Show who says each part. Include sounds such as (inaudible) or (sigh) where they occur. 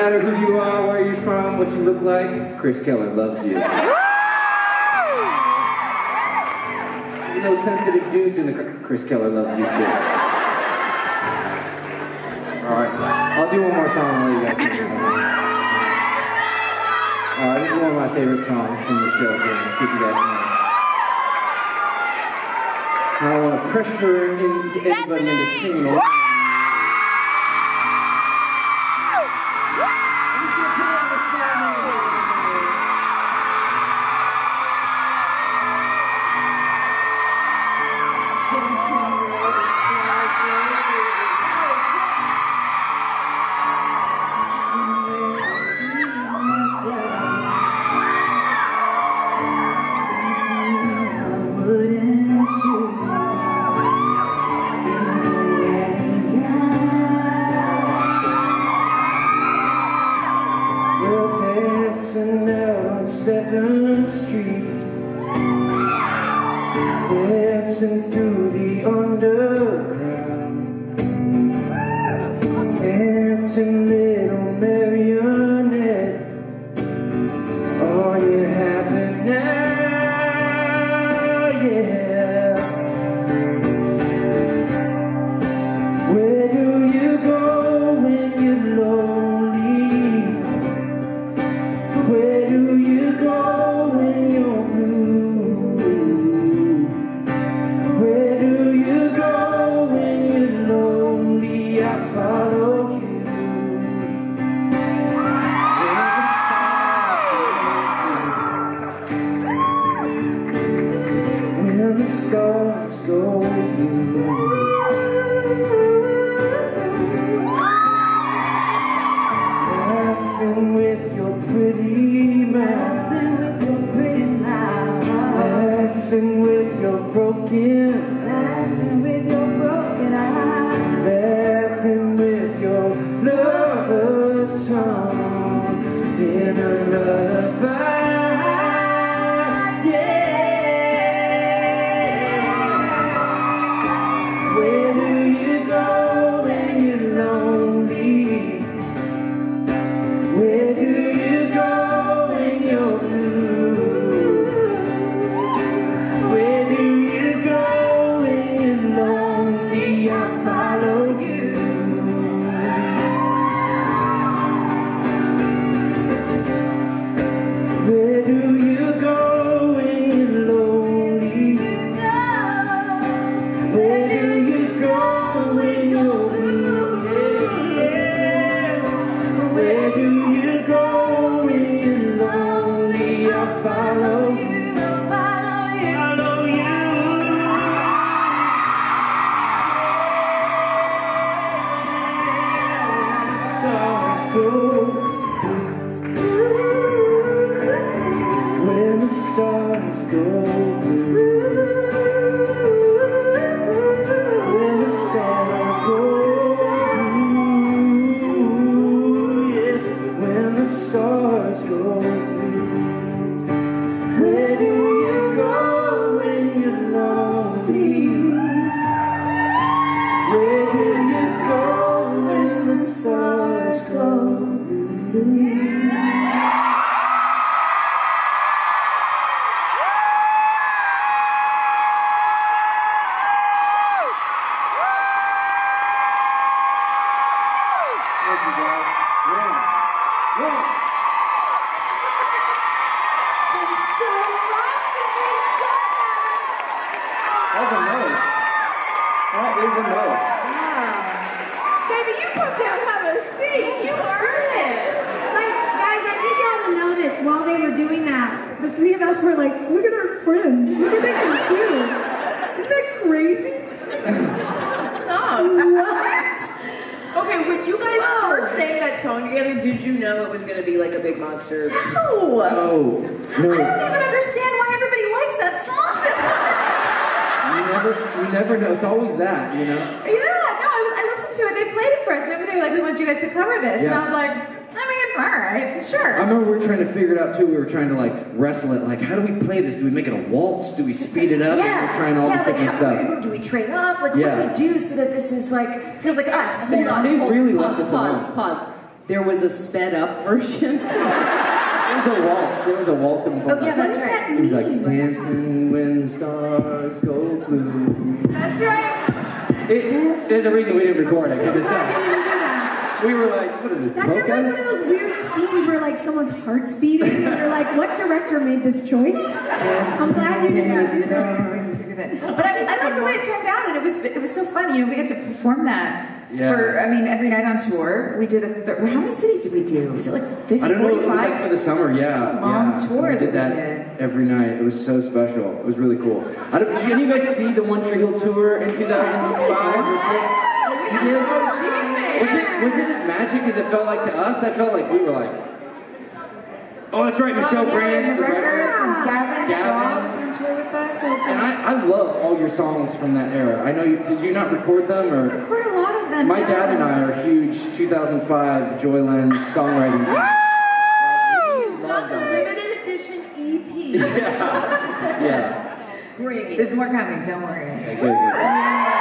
Speaker 1: matter who you are, where you're from, what you look like, Chris Keller loves you. You know, sensitive dudes in the cr- Chris Keller loves you too. Alright, I'll do one more song and I'll let you guys know. Alright, this is one of my favorite songs from the show here. Let's see if you guys know. I don't want to pressure in, anybody into singing Dancing through the underground Laughing with your pretty mouth. Laughing with your broken Laughing with your lover's I stars you, guys. Yeah. Yeah. That's a nose. That is a nose.
Speaker 2: Baby, you put down have a seat. You earned it.
Speaker 3: Like, guys, I need y'all to know that while they were doing that, the three of us were like, look at our friends. Look what they can do. Isn't that crazy?
Speaker 2: Stop.
Speaker 3: What?
Speaker 2: Okay, when you guys first sang that song together, did you know it was going to be like a big monster?
Speaker 3: No.
Speaker 1: Oh,
Speaker 3: I don't even understand why everybody likes that song so much.
Speaker 1: You never, you never know. It's always that, you know?
Speaker 3: Yeah, no, I, I listened to it. They played it for us. Remember, they were like, we want you guys to cover this.
Speaker 1: yeah.
Speaker 3: And I was like, I mean, all right,
Speaker 1: I
Speaker 3: sure.
Speaker 1: I remember we were trying to figure it out too. We were trying to like wrestle it. Like, how do we play this? Do we make it a waltz? Do we speed it up? And
Speaker 3: Yeah,
Speaker 1: we're trying all
Speaker 3: yeah,
Speaker 1: this
Speaker 3: like how,
Speaker 1: stuff.
Speaker 3: do we trade off? Like,
Speaker 1: Yeah.
Speaker 3: what do we do so that this is like feels like us?
Speaker 1: They-
Speaker 3: you know?
Speaker 1: they
Speaker 2: Hold-
Speaker 1: really
Speaker 2: pause,
Speaker 1: left us
Speaker 2: pause,
Speaker 1: alone.
Speaker 2: pause. There was a sped up version. (laughs)
Speaker 1: There was a waltz. There was a waltz in
Speaker 2: Oh, yeah, that's right.
Speaker 1: It was like dancing when stars go blue.
Speaker 2: That's right.
Speaker 1: It, there's a reason we didn't record it because it's.
Speaker 3: I didn't
Speaker 1: we were like, what is this?
Speaker 3: That sounds like one of those weird scenes where like someone's heart's beating and you're like, what director made this choice? I'm glad you didn't do that.
Speaker 4: But I, I like the way it turned out, and it was it was so fun. You know, we got to perform that
Speaker 1: Yeah.
Speaker 4: for I mean every night on tour. We did a th- how many cities did we do? Was it like 50,
Speaker 1: I don't know. It was like for the summer. Yeah.
Speaker 4: It's a long
Speaker 1: yeah.
Speaker 4: tour
Speaker 1: We
Speaker 4: that
Speaker 1: did
Speaker 4: we
Speaker 1: that
Speaker 4: did.
Speaker 1: every night. It was so special. It was really cool. I don't, did any of you guys see the One Tree Hill tour in 2005 or six? Was it, was it as magic as it felt like to us? I felt like we were like, oh, that's right, oh, Michelle
Speaker 4: yeah,
Speaker 1: Branch, the
Speaker 4: the Wreckers,
Speaker 1: Wreckers.
Speaker 4: and Gavin,
Speaker 1: Gavin.
Speaker 4: On tour with us.
Speaker 1: And I, I love all your songs from that era. I know you, did you not record them or?
Speaker 4: Record a lot of them.
Speaker 1: My
Speaker 4: yeah.
Speaker 1: dad and I are huge 2005 Joyland songwriting fans.
Speaker 2: Not the limited edition EP. (laughs)
Speaker 1: Yeah. Yeah.
Speaker 2: Bring it.
Speaker 4: There's more coming. Don't worry.
Speaker 1: Okay, good, good.